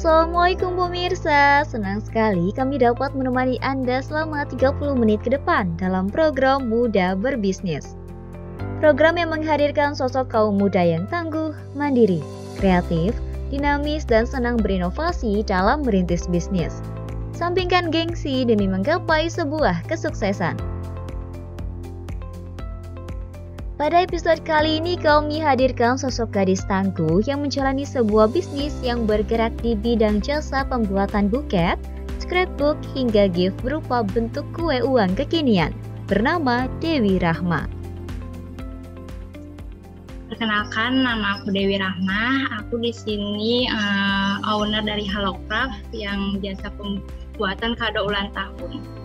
Assalamualaikum pemirsa, senang sekali kami dapat menemani Anda selama 30 menit ke depan dalam program Muda Berbisnis. Program yang menghadirkan sosok kaum muda yang tangguh, mandiri, kreatif, dinamis, dan senang berinovasi dalam merintis bisnis. Sampingkan gengsi demi menggapai sebuah kesuksesan. Pada episode kali ini kami hadirkan sosok gadis tangguh yang menjalani sebuah bisnis yang bergerak di bidang jasa pembuatan buket, scrapbook hingga gift berupa bentuk kue uang kekinian bernama Dewi Rahma. Perkenalkan, nama aku Dewi Rahma. Aku di sini uh, owner dari Craft yang jasa pembuatan kado ulang tahun.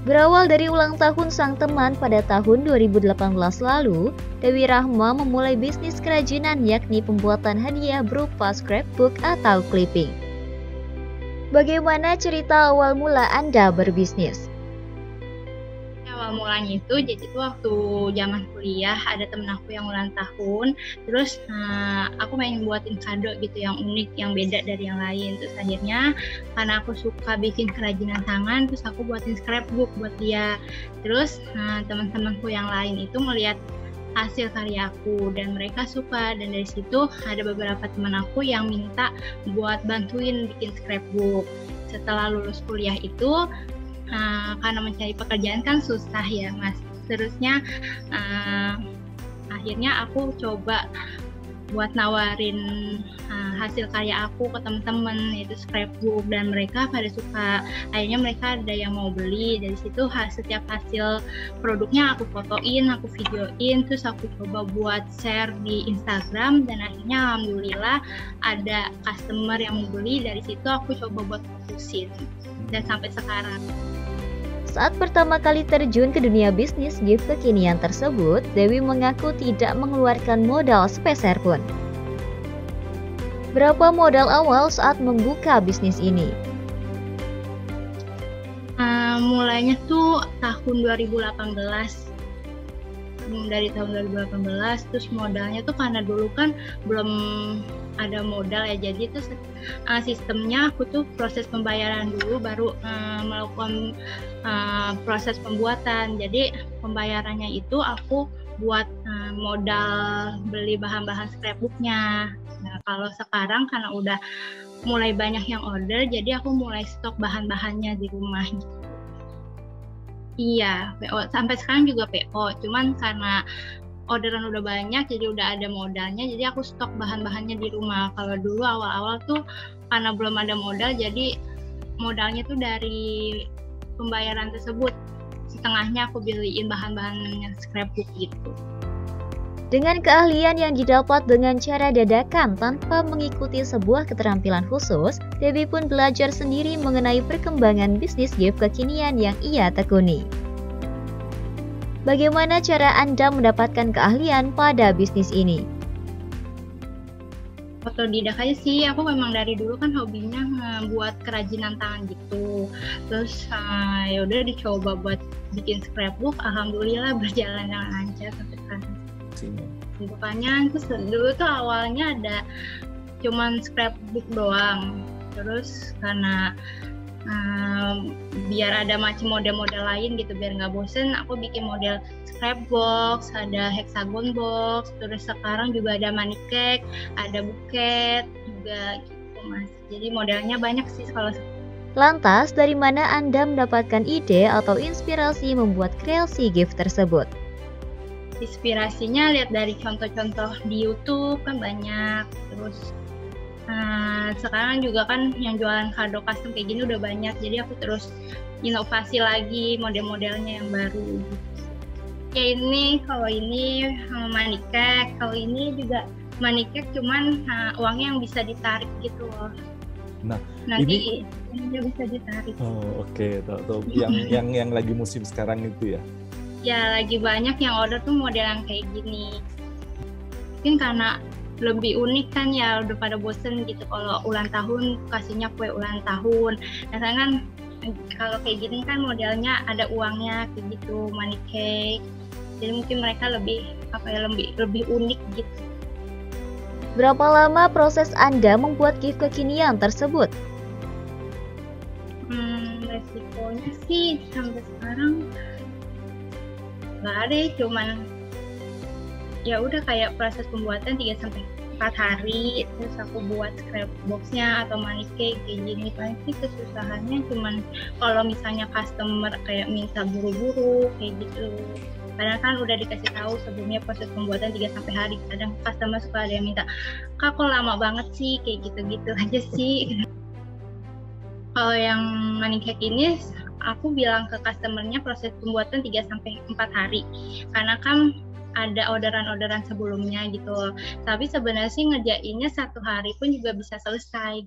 Berawal dari ulang tahun sang teman pada tahun 2018 lalu, Dewi Rahma memulai bisnis kerajinan yakni pembuatan hadiah berupa scrapbook atau clipping. Bagaimana cerita awal mula Anda berbisnis? Awal mulanya itu jadi itu waktu zaman kuliah ada temen aku yang ulang tahun terus uh, aku main buatin kado gitu yang unik yang beda dari yang lain. Terus akhirnya karena aku suka bikin kerajinan tangan terus aku buatin scrapbook buat dia. Terus uh, teman-temanku yang lain itu melihat hasil karyaku dan mereka suka. Dan dari situ ada beberapa teman aku yang minta buat bantuin bikin scrapbook. Setelah lulus kuliah itu uh, karena mencari pekerjaan kan susah ya mas. Terusnya uh, akhirnya aku coba buat nawarin uh, hasil karya aku ke teman-teman itu scrapbook. Dan mereka pada suka akhirnya mereka ada yang mau beli. Dari situ setiap hasil produknya aku fotoin aku videoin terus aku coba buat share di Instagram. Dan akhirnya alhamdulillah ada customer yang mau beli. Dari situ aku coba buat fokusin dan sampai sekarang saat pertama kali terjun ke dunia bisnis gift kekinian tersebut, Dewi mengaku tidak mengeluarkan modal sepeser pun. Berapa modal awal saat membuka bisnis ini? Uh, mulainya tuh tahun 2018 dari tahun 2018 terus modalnya tuh karena dulu kan belum ada modal ya. Jadi itu uh, sistemnya aku tuh proses pembayaran dulu baru uh, melakukan uh, proses pembuatan. Jadi pembayarannya itu aku buat uh, modal beli bahan-bahan scrapbooknya. Nah kalau sekarang karena udah mulai banyak yang order jadi aku mulai stok bahan-bahannya di rumah. Iya, PO sampai sekarang juga PO. Cuman karena orderan udah banyak, jadi udah ada modalnya, jadi aku stok bahan-bahannya di rumah. Kalau dulu awal-awal tuh karena belum ada modal, jadi modalnya tuh dari pembayaran tersebut. Setengahnya aku beliin bahan-bahan scrapbook gitu. Dengan keahlian yang didapat dengan cara dadakan tanpa mengikuti sebuah keterampilan khusus, Debbie pun belajar sendiri mengenai perkembangan bisnis gift kekinian yang ia tekuni. Bagaimana cara Anda mendapatkan keahlian pada bisnis ini? otodidak aja sih aku memang dari dulu kan hobinya buat kerajinan tangan gitu. Terus uh, ya udah dicoba buat bikin scrapbook alhamdulillah berjalan dengan lancar sampai sekarang. Sini. Bentukannya terus dulu tuh awalnya ada cuman scrapbook doang. Terus karena um, biar ada macam model-model lain gitu biar nggak bosen aku bikin model scrapbox ada hexagon box terus sekarang juga ada money cake ada buket juga gitu mas jadi modelnya banyak sih kalau Lantas, dari mana Anda mendapatkan ide atau inspirasi membuat kreasi gift tersebut? inspirasinya lihat dari contoh-contoh di YouTube kan banyak terus uh, sekarang juga kan yang jualan kado custom kayak gini udah banyak jadi aku terus inovasi lagi model-modelnya yang baru. Ya ini kalau ini money cake kalau ini juga money cake cuman uh, uangnya yang bisa ditarik gitu loh. Nah, nanti ini bisa ditarik. Oh, oke, okay. tuh, yang yang yang lagi musim sekarang itu ya? Ya lagi banyak yang order tuh model yang kayak gini. Mungkin karena lebih unik kan ya udah pada bosen gitu kalau ulang tahun kasihnya kue ulang tahun. Nah kan kalau kayak gini kan modelnya ada uangnya kayak gitu money cake. Jadi mungkin mereka lebih apa ya lebih lebih unik gitu. Berapa lama proses Anda membuat gift kekinian tersebut? Hmm, resikonya sih sampai sekarang nggak ada ya, cuman ya udah kayak proses pembuatan 3 sampai 4 hari terus aku buat scrapboxnya atau money cake kayak gini paling sih kesusahannya cuman kalau misalnya customer kayak minta buru-buru kayak gitu. Karena kan udah dikasih tahu sebelumnya proses pembuatan 3 sampai hari. Kadang customer suka ada yang minta kak kok lama banget sih? Kayak gitu-gitu aja sih. Kalau yang money cake ini aku bilang ke customernya proses pembuatan 3 sampai 4 hari. Karena kan ada orderan-orderan sebelumnya gitu. Tapi sebenarnya sih ngerjainnya satu hari pun juga bisa selesai.